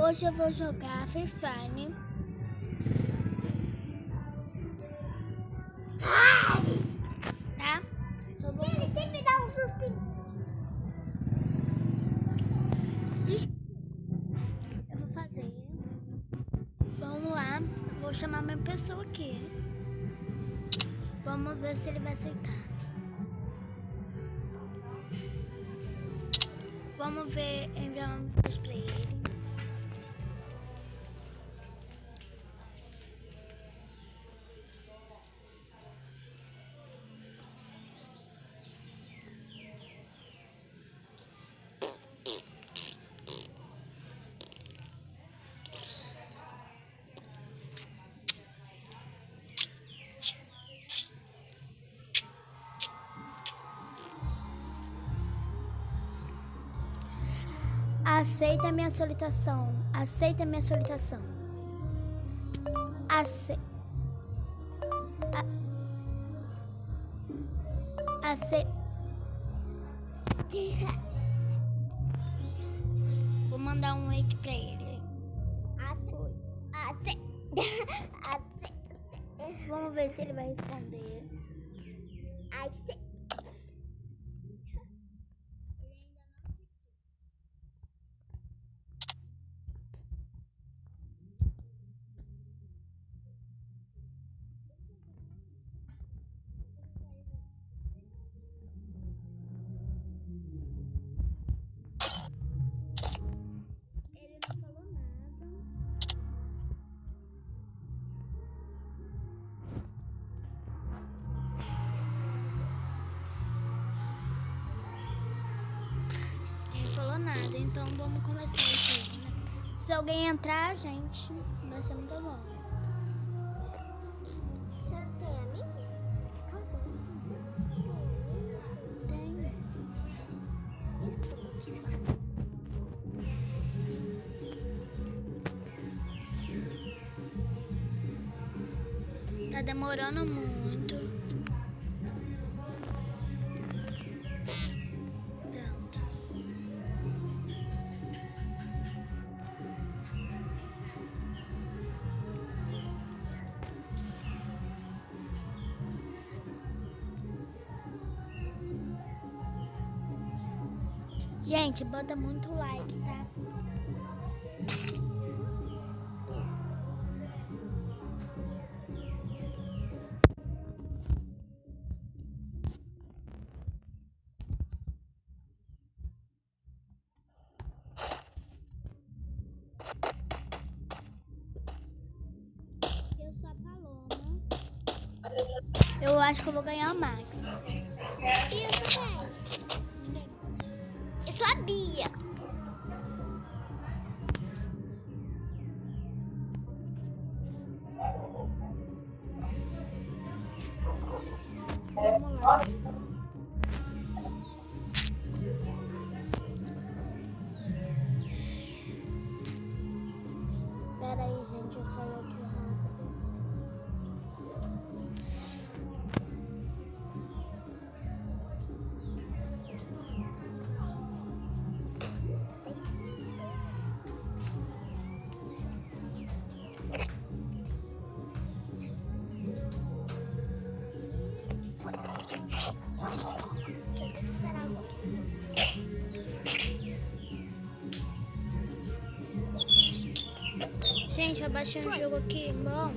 Hoje eu vou jogar Free Fire. Tá? Só vou... Ele sempre dá um susto. Eu vou fazer. Vamos lá. Vou chamar minha pessoa aqui. Vamos ver se ele vai aceitar. Vamos ver, enviar um pra ele. Aceita a minha solicitação. Aceita a minha solicitação. Ace... A... Ace... Vou mandar um wake pra ele. Ace- ace- Vamos ver se ele vai responder. ace- vamos começar aqui. né? Se alguém entrar, gente, vai ser muito bom. Amigos? Tem. Tá demorando muito. Bota muito like, tá? Eu sou a Paloma. Eu acho que eu vou ganhar o Max. E eu sou Nói. Gente, eu baixei um jogo aqui, bom.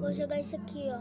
Vou jogar esse aqui, ó.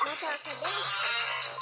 Gente,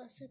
um negócio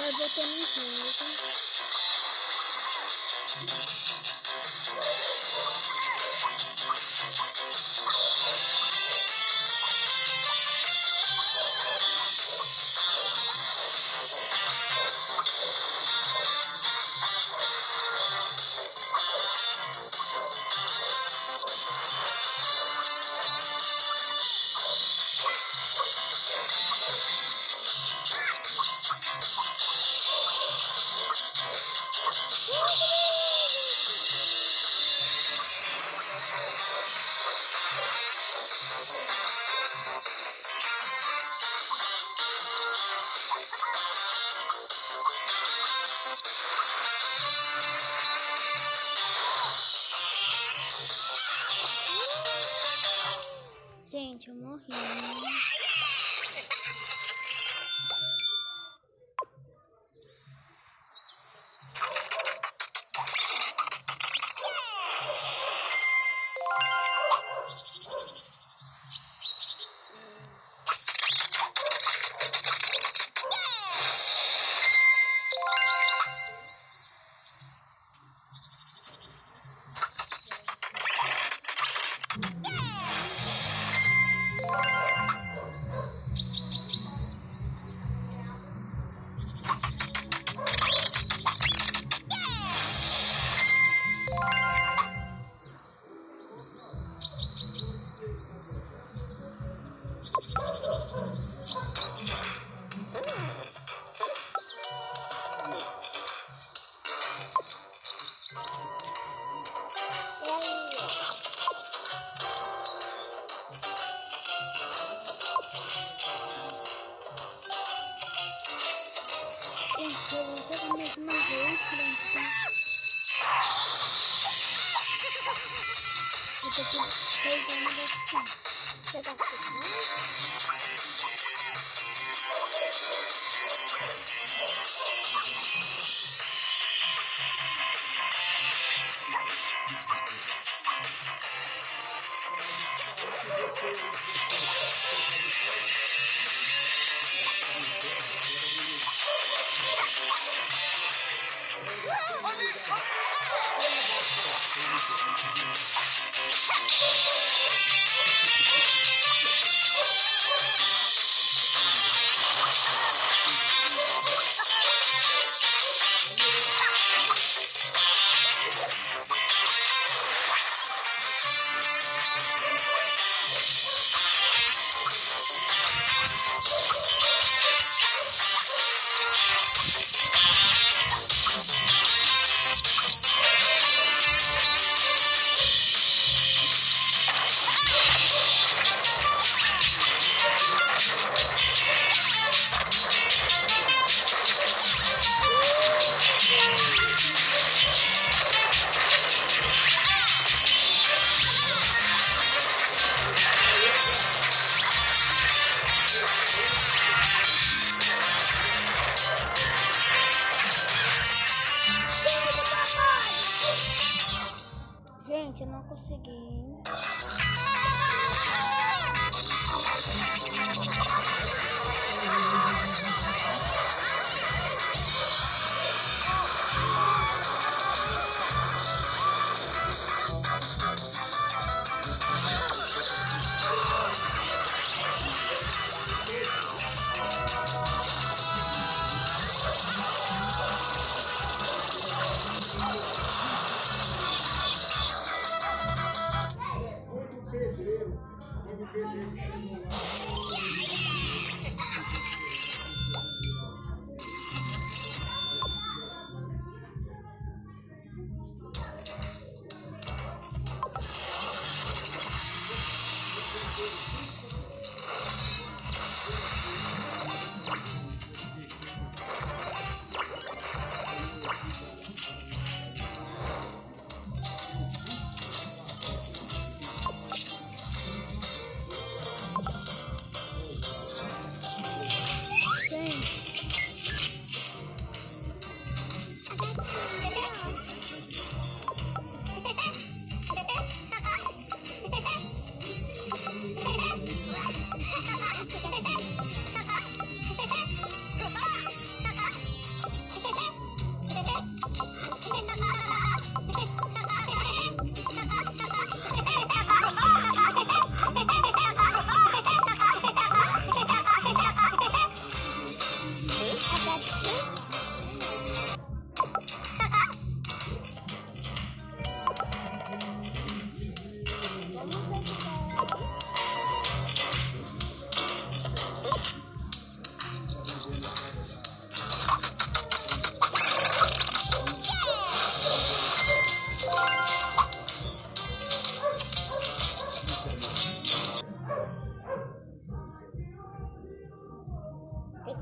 aqui. Gente,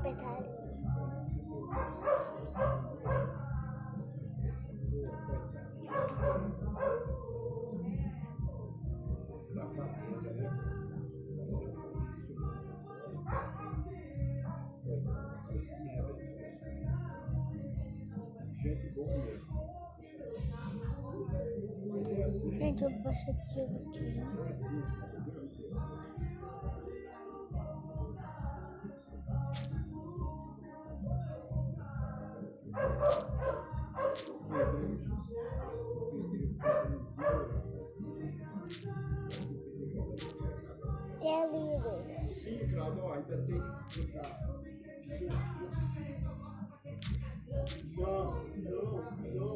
hospitalia. Safadeza. Gente. Gente, eu vou baixar esse jogo aqui. Né? estavam ainda tem que ficar. Não, não, não.